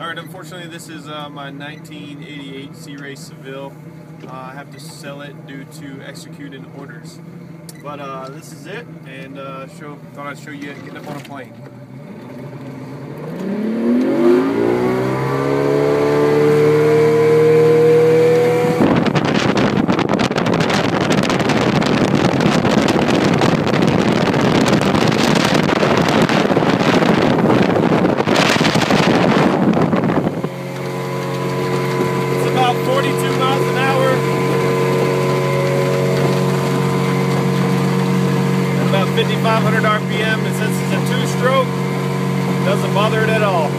All right, unfortunately, this is uh, my 1988 Sea Ray Seville. Uh, I have to sell it due to executing orders. But uh, this is it, and uh, show thought I'd show you getting up on a plane. 5,500 RPM, and since it's a two-stroke, doesn't bother it at all.